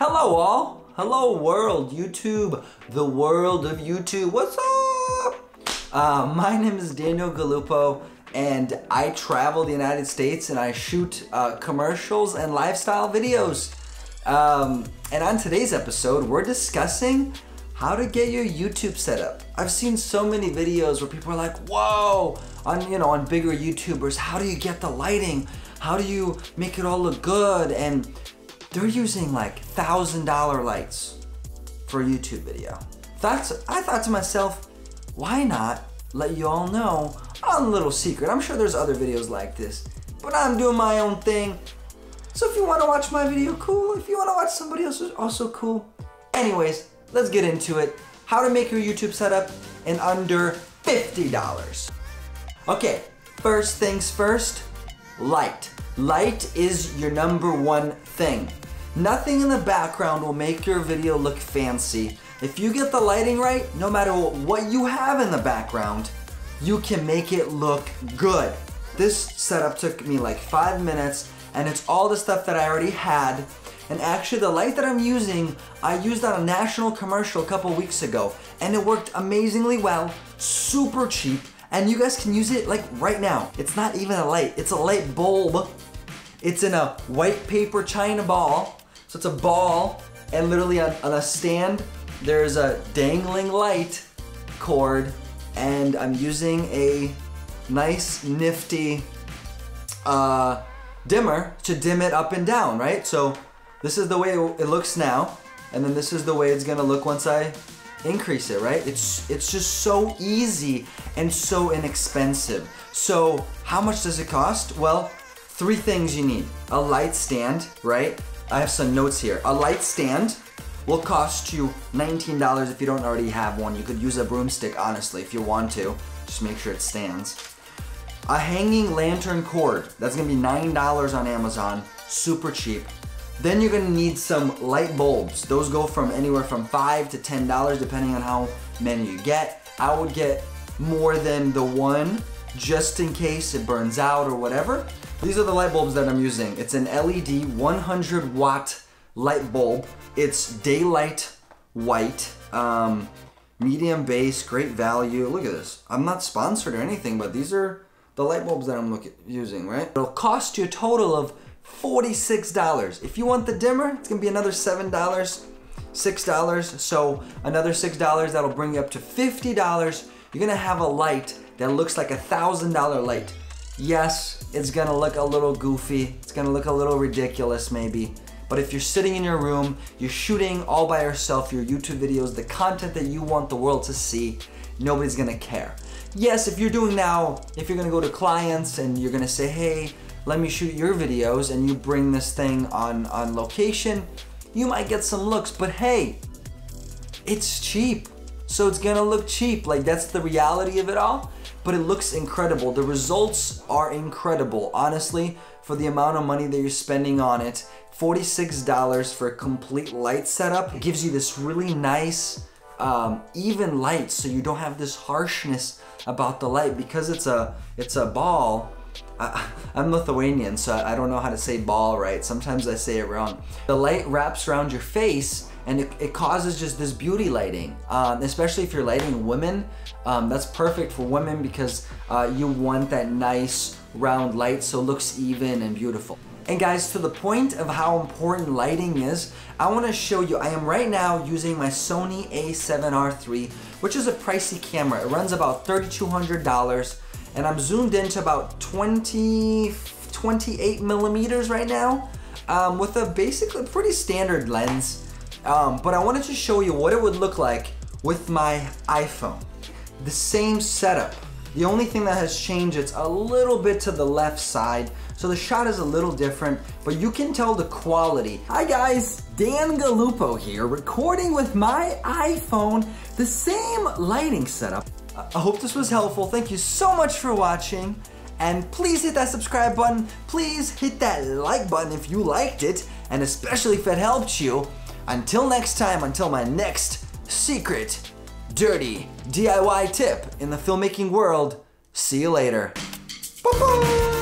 Hello all. Hello world, YouTube, the world of YouTube. What's up? Uh, my name is Daniel Galuppo and I travel the United States and I shoot uh, commercials and lifestyle videos. Um, and on today's episode, we're discussing how to get your YouTube set up. I've seen so many videos where people are like, whoa, on, you know, on bigger YouTubers, how do you get the lighting? How do you make it all look good? And they're using like thousand dollar lights for a YouTube video. That's I thought to myself, why not let you all know a little secret. I'm sure there's other videos like this, but I'm doing my own thing. So if you want to watch my video, cool. If you want to watch somebody else's, also cool. Anyways, let's get into it. How to make your YouTube setup in under $50. Okay, first things first, light. Light is your number one thing. Nothing in the background will make your video look fancy. If you get the lighting right, no matter what you have in the background, you can make it look good. This setup took me like five minutes and it's all the stuff that I already had. And actually the light that I'm using, I used on a national commercial a couple weeks ago and it worked amazingly well, super cheap, and you guys can use it like right now. It's not even a light, it's a light bulb. It's in a white paper china ball so it's a ball, and literally on, on a stand, there's a dangling light cord, and I'm using a nice, nifty uh, dimmer to dim it up and down, right? So this is the way it looks now, and then this is the way it's gonna look once I increase it, right? It's, it's just so easy and so inexpensive. So how much does it cost? Well, three things you need. A light stand, right? I have some notes here. A light stand will cost you $19 if you don't already have one. You could use a broomstick, honestly, if you want to. Just make sure it stands. A hanging lantern cord. That's gonna be $9 on Amazon. Super cheap. Then you're gonna need some light bulbs. Those go from anywhere from 5 to $10 depending on how many you get. I would get more than the one just in case it burns out or whatever. These are the light bulbs that I'm using. It's an LED 100 watt light bulb. It's daylight white, um, medium base, great value. Look at this. I'm not sponsored or anything, but these are the light bulbs that I'm using, right? It'll cost you a total of $46. If you want the dimmer, it's gonna be another $7, $6. So another $6, that'll bring you up to $50. You're gonna have a light that looks like a $1,000 light. Yes, it's gonna look a little goofy. It's gonna look a little ridiculous maybe. But if you're sitting in your room, you're shooting all by yourself your YouTube videos, the content that you want the world to see, nobody's gonna care. Yes, if you're doing now, if you're gonna go to clients and you're gonna say, hey, let me shoot your videos and you bring this thing on, on location, you might get some looks, but hey, it's cheap. So it's gonna look cheap. Like that's the reality of it all but it looks incredible. The results are incredible, honestly, for the amount of money that you're spending on it. $46 for a complete light setup. It gives you this really nice, um, even light, so you don't have this harshness about the light because it's a it's a ball. I, am Lithuanian, so I don't know how to say ball right. Sometimes I say it wrong. The light wraps around your face and it, it causes just this beauty lighting, um, especially if you're lighting women. Um, that's perfect for women because uh, you want that nice round light so it looks even and beautiful. And guys, to the point of how important lighting is, I wanna show you, I am right now using my Sony a7R III, which is a pricey camera. It runs about $3,200, and I'm zoomed into about 20, 28 millimeters right now, um, with a basically pretty standard lens. Um, but I wanted to show you what it would look like with my iPhone. The same setup. The only thing that has changed, it's a little bit to the left side, so the shot is a little different, but you can tell the quality. Hi guys, Dan Galuppo here, recording with my iPhone, the same lighting setup. I hope this was helpful. Thank you so much for watching. And please hit that subscribe button. Please hit that like button if you liked it, and especially if it helped you. Until next time, until my next secret, dirty DIY tip in the filmmaking world, see you later. Bye -bye.